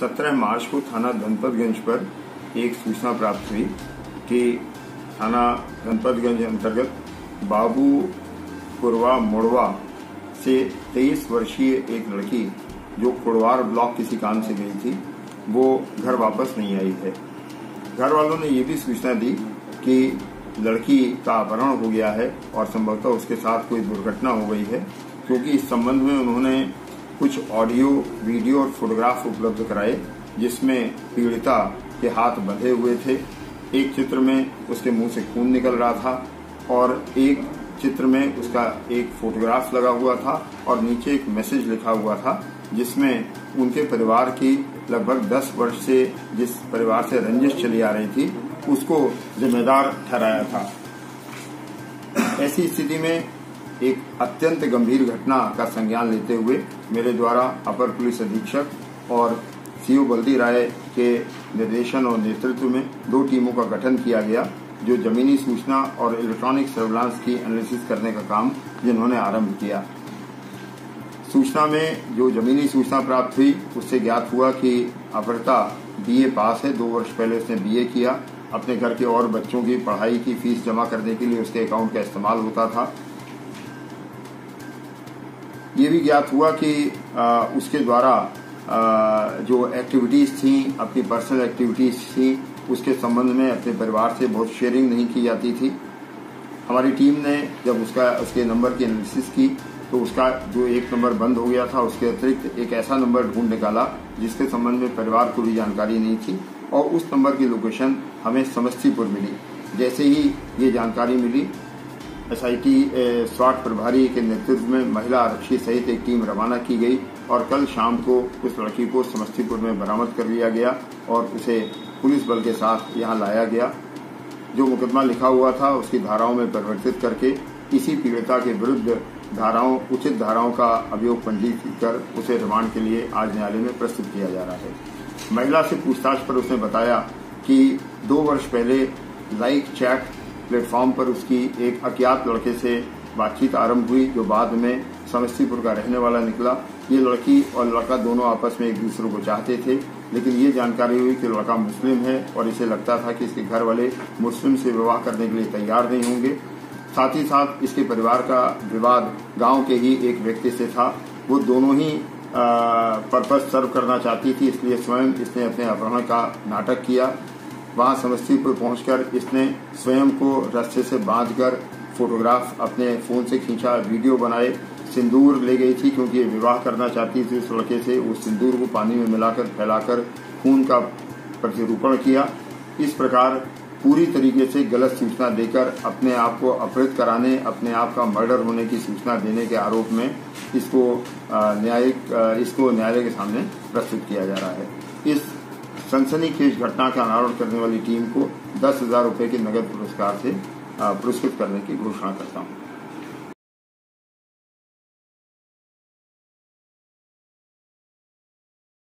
17 मार्च को थाना धनपतगंज पर एक सूचना प्राप्त हुई कि थाना धनपतगंज अंतर्गत बाबू कुरवा मोड़वा से 23 वर्षीय एक लड़की जो कुड़वार ब्लॉक किसी काम से गई थी, वो घर वापस नहीं आई है। घर वालों ने ये भी सूचना दी कि लड़की का अपहरण हो गया है और संभवतः उसके साथ कोई दुर्घटना हो गई है, क्योंकि इस संबंध में उन्होंने कुछ ऑडियो, वीडियो और फोटोग्राफ उपलब्ध कराए, जिसमें पीड़िता के हाथ बंधे हुए थे। एक चित्र में उसके मुँह से खून निकल रहा था और एक चित्र में उसका एक फोटोग्राफ लगा हुआ था और नीचे एक मैसेज लिखा हुआ था, जिसमें उनके परिवार की लगभग 10 वर्ष से जिस परिवार से रंजिश चली आ रही थी, उसको जिम्मेदार ठहराया था। ऐसी स्थिति में एक अत्यंत गंभीर घटना का संज्ञान लेते हुए मेरे द्वारा अपर पुलिस अधीक्षक और सीओ बल्दी राय के निर्देशन और नेतृत्व में दो टीमों का गठन किया गया, जो जमीनी सूचना और इलेक्ट्रॉनिक सर्विलांस की एनालिसिस करने का काम जिन्होंने आरंभ किया। सूचना में जो जमीनी सूचना प्राप्त हुई, उससे ज्ञात हुआ कि अपहृता बीए पास है। दो वर्ष पहले उसने बीए किया। अपने घर के और बच्चों की पढ़ाई की फ़ीस जमा करने के लिए उसके अकाउंट का इस्तेमाल होता था। ये भी ज्ञात हुआ कि उसके द्वारा जो एक्टिविटीज़ थी, अपनी पर्सनल एक्टिविटीज़ थी, उसके संबंध में अपने परिवार से बहुत शेयरिंग नहीं की जाती थी। हमारी टीम ने जब उसका, उसके नंबर की एनालिसिस की तो उसका जो एक नंबर बंद हो गया था, उसके अतिरिक्त एक ऐसा नंबर ढूंढ निकाला, जिसके संबंध में परिवार को भी जानकारी नहीं थी और उस नंबर की लोकेशन हमें समस्तीपुर मिली। जैसे ही ये जानकारी मिली एसआईटी स्वाट प्रभारी के नेतृत्व में महिला आरक्षी सहित एक टीम रवाना की गई और कल शाम को उस लड़की को समस्तीपुर में बरामद कर लिया गया और उसे पुलिस बल के साथ यहाँ लाया गया। जो मुकदमा लिखा हुआ था, उसकी धाराओं में परिवर्तित करके इसी पीड़िता के विरुद्ध धाराओं, उचित धाराओं का अभियोग पंजीकृत कर उसे रिमांड के लिए आज न्यायालय में प्रस्तुत किया जा रहा है। महिला से पूछताछ पर उसने बताया कि दो वर्ष पहले लाइक चैट प्लेटफॉर्म पर उसकी एक अज्ञात लड़के से बातचीत आरंभ हुई, जो बाद में समस्तीपुर का रहने वाला निकला। ये लड़की और लड़का दोनों आपस में एक दूसरे को चाहते थे, लेकिन ये जानकारी हुई कि लड़का मुस्लिम है और इसे लगता था कि इसके घर वाले मुस्लिम से विवाह करने के लिए तैयार नहीं होंगे। साथ ही साथ इसके परिवार का विवाद गाँव के ही एक व्यक्ति से था। वो दोनों ही पर्पज सर्व करना चाहती थी, इसलिए स्वयं इसने अपने अपहरण का नाटक किया। वहाँ समस्तीपुर पहुंचकर इसने स्वयं को रस्ते से बांधकर फोटोग्राफ अपने फ़ोन से खींचा, वीडियो बनाए। सिंदूर ले गई थी क्योंकि ये विवाह करना चाहती थी। उस लड़के से उस सिंदूर को पानी में मिलाकर फैलाकर खून का प्रतिरूपण किया। इस प्रकार पूरी तरीके से गलत सूचना देकर अपने आप को अपहृत कराने, अपने आप का मर्डर होने की सूचना देने के आरोप में इसको न्यायिक इसको न्यायालय के सामने प्रस्तुत किया जा रहा है। इस सनसनीखेज घटना का अनावरण करने वाली टीम को दस हज़ार रुपये के नगद पुरस्कार से पुरस्कृत करने की घोषणा करता हूँ।